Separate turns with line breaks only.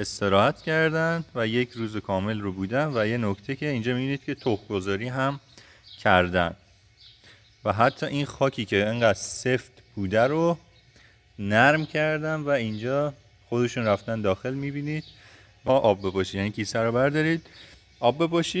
استراحت کردن و یک روز کامل رو بودن و یه نکته که اینجا می‌بینید که تخمگذاری هم کردن. و حتی این خاکی که انقدر سفت بوده رو نرم کردن و اینجا خودشون رفتن داخل می‌بینید. با آب بپاشید یعنی کیسه رو بردارید. آب بپاشید